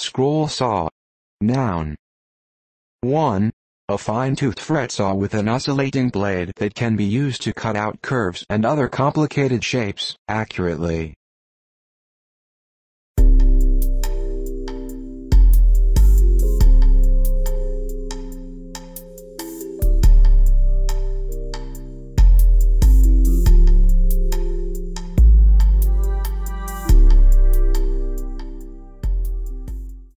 Scroll saw. Noun. 1. A fine-toothed fret saw with an oscillating blade that can be used to cut out curves and other complicated shapes accurately.